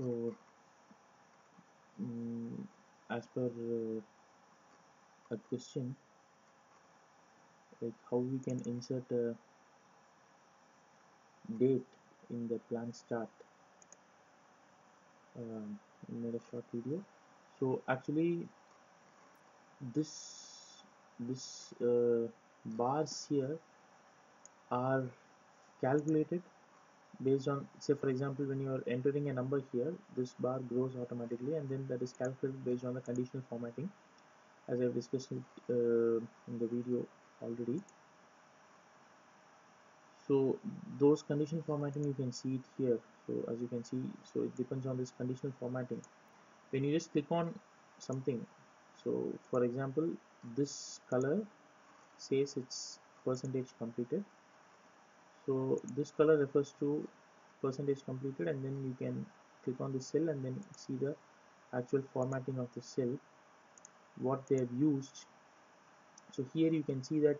so mm, as per uh, a question like how we can insert a date in the plan start um, made a short video. So actually this this uh, bars here are calculated based on say for example when you are entering a number here this bar grows automatically and then that is calculated based on the conditional formatting as I've discussed it uh, in the video already. So those conditional formatting you can see it here. So as you can see so it depends on this conditional formatting. When you just click on something so for example this color says it's percentage completed so this color refers to percentage completed and then you can click on the cell and then see the actual formatting of the cell what they have used. So here you can see that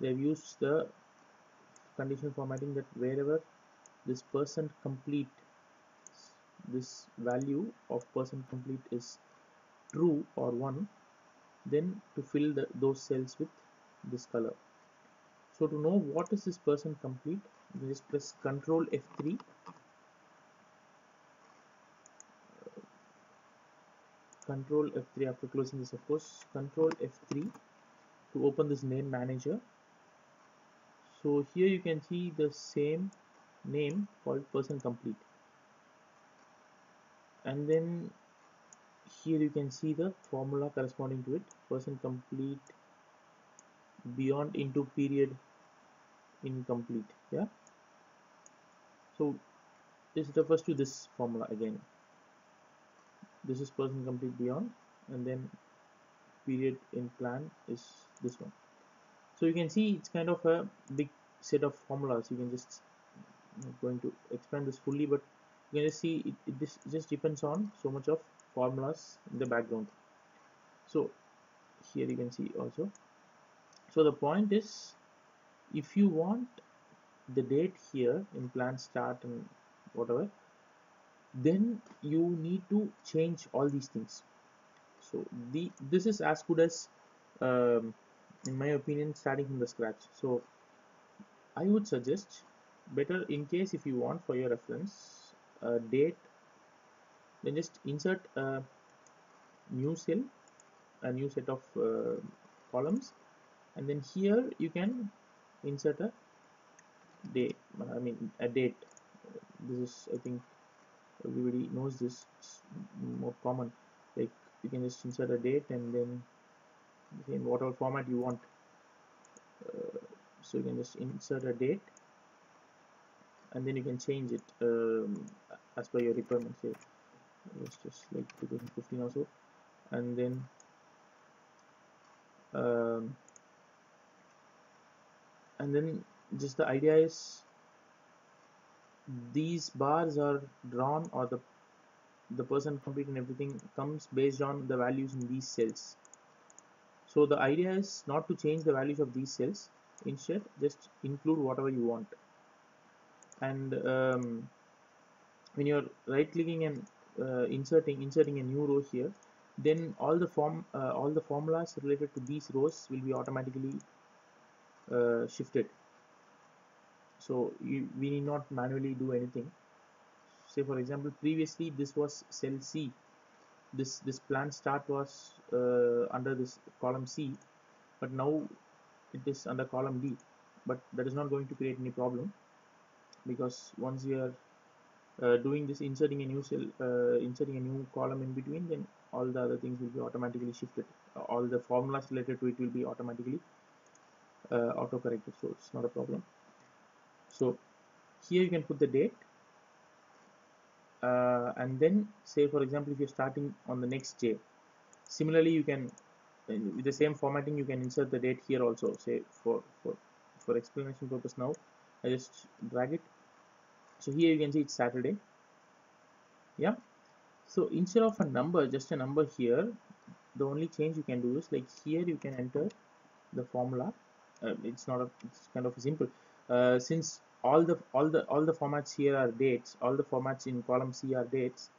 they have used the conditional formatting that wherever this percent complete this value of percent complete is true or 1 then to fill the, those cells with this color so to know what is this percent complete you just press control F3 control F3 after closing this of course control F3 to open this name manager. So here you can see the same name called percent complete. And then here you can see the formula corresponding to it percent complete beyond into period incomplete yeah? So this refers to this formula again. This is percent complete beyond and then period in plan is this one. So you can see it's kind of a big set of formulas. You can just I'm not going to expand this fully but you can just see it, it this just depends on so much of formulas in the background. So here you can see also. So the point is if you want the date here in plan start and whatever then you need to change all these things. So the this is as good as um, in my opinion starting from the scratch. So I would suggest better in case if you want for your reference a date then just insert a new cell a new set of uh, columns and then here you can insert a date I mean a date. This is I think everybody knows this. It's more common. Like you can just insert a date and then in whatever format you want. Uh, so you can just insert a date and then you can change it um, as per your requirement say it's just like 2015 also. And then um, and then just the idea is these bars are drawn or the the percent complete and everything comes based on the values in these cells. So the idea is not to change the values of these cells. Instead just include whatever you want. And um, when you're right clicking and uh, inserting inserting a new row here then all the form uh, all the formulas related to these rows will be automatically uh, shifted. So you, we need not manually do anything. Say for example previously this was cell C. This this plan start was uh, under this column C but now it is under column D. But that is not going to create any problem because once you are uh, doing this inserting a new cell uh, inserting a new column in between then all the other things will be automatically shifted. All the formulas related to it will be automatically uh, auto corrected so it's not a problem. So here you can put the date uh, and then say for example if you're starting on the next day similarly you can with the same formatting you can insert the date here also say for for for explanation purpose now I just drag it. So here you can see it's Saturday. Yeah. So instead of a number just a number here the only change you can do is like here you can enter the formula uh, it's not a it's kind of simple. Uh, since all the all the all the formats here are dates all the formats in column C are dates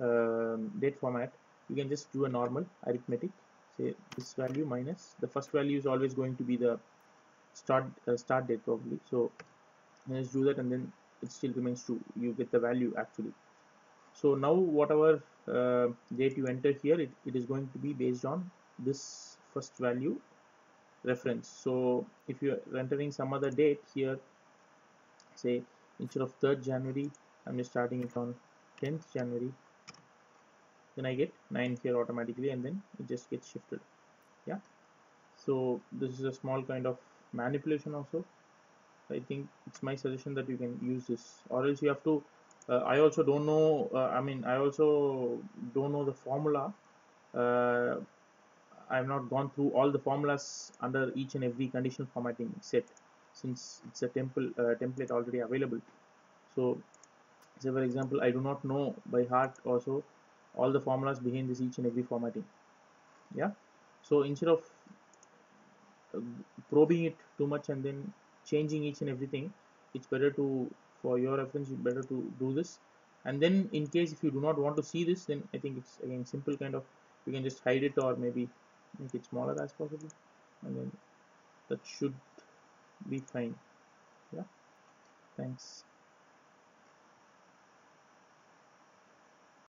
um, date format you can just do a normal arithmetic. Say this value minus the first value is always going to be the start uh, start date probably. So let's do that and then it still remains true. You get the value actually. So now whatever uh, date you enter here it, it is going to be based on this first value reference. So if you're entering some other date here say instead of 3rd January I'm just starting it on 10th January then I get 9 here automatically and then it just gets shifted. Yeah? So this is a small kind of manipulation also. I think it's my suggestion that you can use this. Or else you have to uh, I also don't know uh, I mean I also don't know the formula uh, I've not gone through all the formulas under each and every conditional formatting set since it's a temple uh, template already available. So say for example I do not know by heart also all the formulas behind this each and every formatting. Yeah? So instead of uh, probing it too much and then changing each and everything it's better to for your reference better to do this. And then in case if you do not want to see this then I think it's again simple kind of you can just hide it or maybe make it smaller as possible. And then that should be fine. Yeah. Thanks